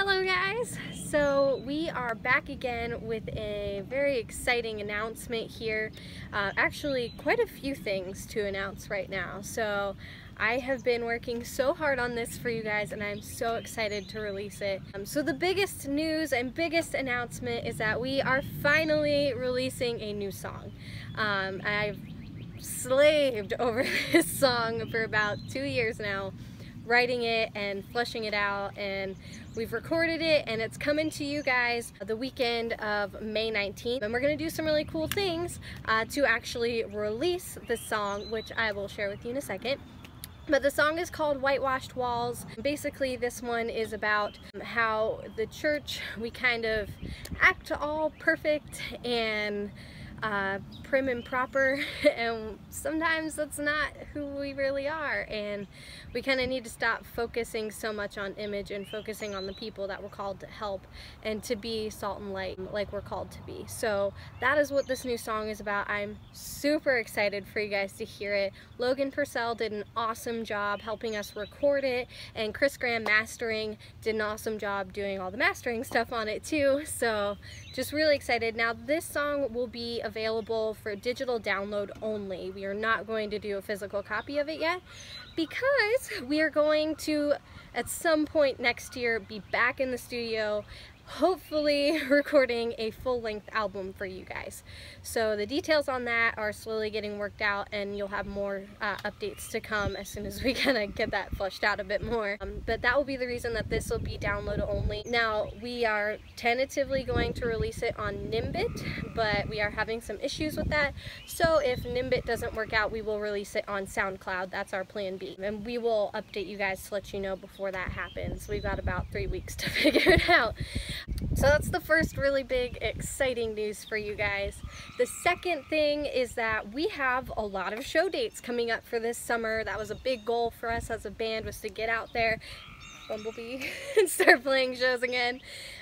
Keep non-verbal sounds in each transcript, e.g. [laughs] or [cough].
Hello guys! So we are back again with a very exciting announcement here. Uh, actually quite a few things to announce right now. So I have been working so hard on this for you guys and I'm so excited to release it. Um, so the biggest news and biggest announcement is that we are finally releasing a new song. Um, I've slaved over [laughs] this song for about two years now writing it and fleshing it out and we've recorded it and it's coming to you guys the weekend of May 19th and we're gonna do some really cool things uh, to actually release the song which I will share with you in a second but the song is called Whitewashed Walls. Basically, this one is about how the church, we kind of act all perfect and uh, prim and proper [laughs] and sometimes that's not who we really are and we kind of need to stop focusing so much on image and focusing on the people that we're called to help and to be salt and light like we're called to be. So that is what this new song is about. I'm super excited for you guys to hear it. Logan Purcell did an awesome job helping us record it and Chris Graham mastering did an awesome job doing all the mastering stuff on it too. So just really excited. Now this song will be available for digital download only. We are not going to do a physical copy of it yet because we are going to, at some point next year, be back in the studio hopefully [laughs] recording a full-length album for you guys. So the details on that are slowly getting worked out and you'll have more uh, updates to come as soon as we [laughs] kind of get that fleshed out a bit more. Um, but that will be the reason that this will be download only. Now we are tentatively going to release it on Nimbit, but we are having some issues with that. So if Nimbit doesn't work out, we will release it on SoundCloud. That's our plan B. And we will update you guys to let you know before that happens. We've got about three weeks to [laughs] figure it out. So that's the first really big exciting news for you guys. The second thing is that we have a lot of show dates coming up for this summer. That was a big goal for us as a band was to get out there Bumblebee [laughs] and start playing shows again.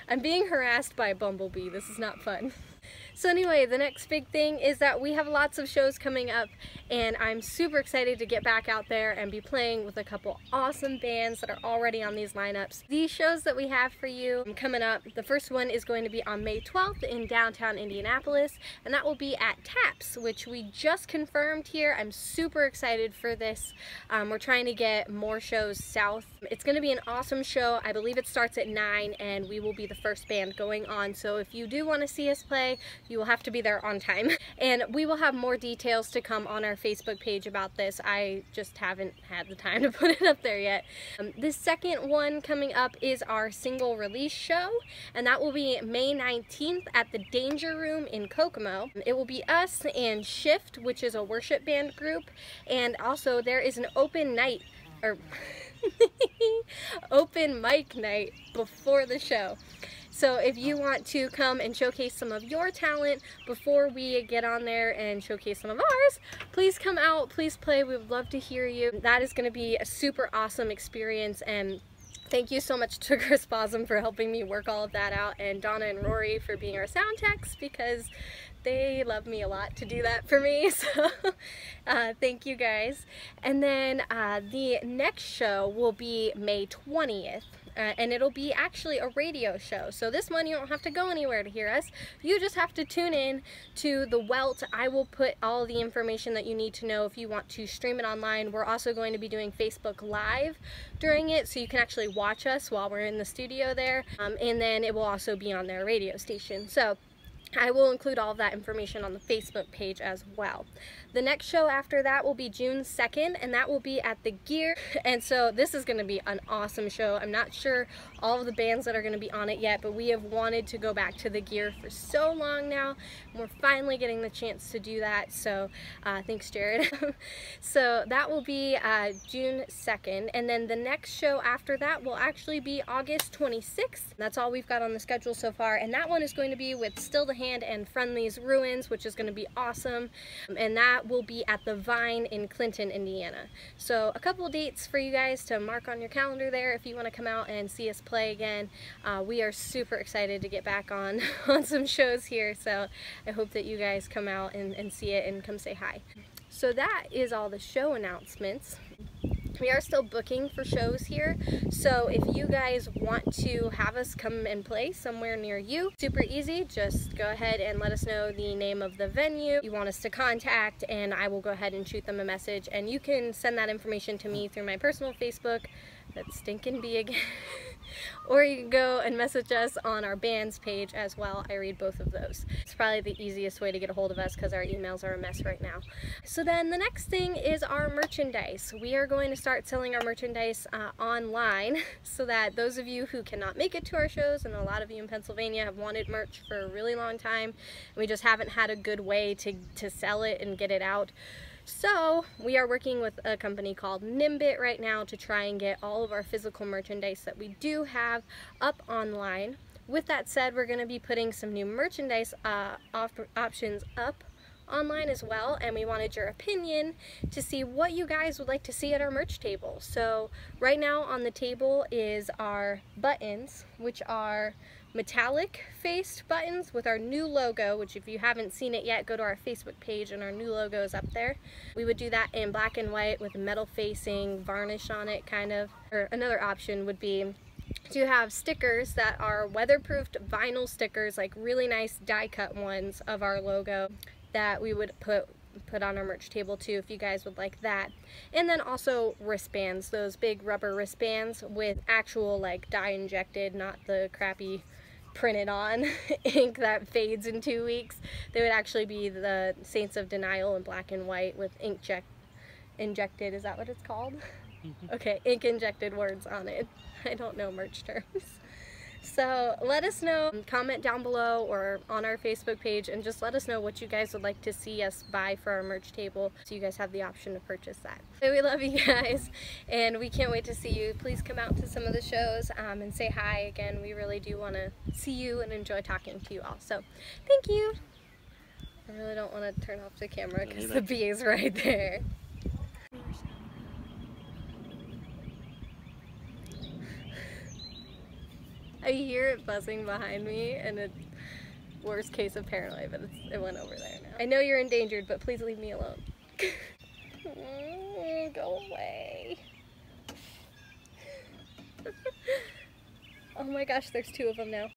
I'm being harassed by Bumblebee. This is not fun. [laughs] So anyway, the next big thing is that we have lots of shows coming up and I'm super excited to get back out there and be playing with a couple awesome bands that are already on these lineups. These shows that we have for you coming up, the first one is going to be on May 12th in downtown Indianapolis and that will be at TAPS, which we just confirmed here. I'm super excited for this. Um, we're trying to get more shows south. It's going to be an awesome show. I believe it starts at 9 and we will be the first band going on. So if you do want to see us play, you will have to be there on time. [laughs] And we will have more details to come on our Facebook page about this. I just haven't had the time to [laughs] put it up there yet. Um, the second one coming up is our single release show, and that will be May 19th at the Danger Room in Kokomo. It will be us and Shift, which is a worship band group, and also there is an open night, or [laughs] open mic night before the show. So if you want to come and showcase some of your talent before we get on there and showcase some of ours, please come out, please play. We would love to hear you. That is going to be a super awesome experience and Thank you so much to [laughs] Chris Bosm for helping me work all of that out and Donna and Rory for being our sound techs because they love me a lot to do that for me. [laughs] So uh, thank you guys. And then uh, the next show will be May 20th uh, and it'll be actually a radio show. So this one you don't have to go anywhere to hear us. You just have to tune in to the Welt. I will put all the information that you need to know if you want to stream it online. We're also going to be doing Facebook Live during it so you can actually watch us while we're in the studio there. Um, and then it will also be on their radio station. So I will include all of that information on the Facebook page as well. The next show after that will be June 2nd, and that will be at the Gear. [laughs] And so this is going to be an awesome show. I'm not sure all of the bands that are going to be on it yet, but we have wanted to go back to the Gear for so long now. And we're finally getting the chance to do that. So uh, thanks, Jared. [laughs] so that will be uh, June 2nd. And then the next show after that will actually be August 26th. That's all we've got on the schedule so far. And that one is going to be with Still the Hand and Friendly's Ruins, which is going to be awesome. And that will be at the Vine in Clinton, Indiana. So a couple dates for you guys to mark on your calendar there if you want to come out and see us play again. Uh, we are super excited to get back on, [laughs] on some shows here, so I hope that you guys come out and, and see it and come say hi. So that is all the show announcements. We are still booking for shows here. So if you guys want to have us come and play somewhere near you super easy. Just go ahead and let us know the name of the venue you want us to contact and I will go ahead and shoot them a message. And you can send that information to me through my personal Facebook. That's Stinkin' Bee again [laughs] or you can go and message us on our band's page as well. I read both of those. It's probably the easiest way to get a hold of us because our emails are a mess right now. So then the next thing is our merchandise. We are going to start selling our merchandise uh, online [laughs] so that those of you who cannot make it to our shows, and a lot of you in Pennsylvania have wanted merch for a really long time, we just haven't had a good way to, to sell it and get it out. So we are working with a company called Nimbit right now to try and get all of our physical merchandise that we do have up online. With that said, we're going to be putting some new merchandise uh, op options up online as well and we wanted your opinion to see what you guys would like to see at our merch table. So right now on the table is our buttons which are metallic faced buttons with our new logo, which if you haven't seen it yet, go to our Facebook page and our new logo is up there. We would do that in black and white with metal facing varnish on it kind of. Or another option would be to have stickers that are weatherproofed vinyl stickers, like really nice die cut ones of our logo that we would put put on our merch table too if you guys would like that. And then also wristbands, those big rubber wristbands with actual like dye injected, not the crappy printed on [laughs] ink that fades in two weeks. They would actually be the Saints of Denial in black and white with ink injected, is that what it's called? Mm-hmm. okay, ink injected words on it. I don't know merch terms. So let us know, comment down below or on our Facebook page and just let us know what you guys would like to see us buy for our merch table so you guys have the option to purchase that. So [laughs] we love you guys and we can't wait to see you. Please come out to some of the shows um, and say hi again. We really do want to see you and enjoy talking to you all. So thank you. I really don't want to turn off the camera because the bee is right there. I hear it buzzing behind me and it's worst case of paranoia, but it went over there now. I know you're endangered, but please leave me alone. [laughs] Go away. [laughs] oh my gosh, there's two of them now.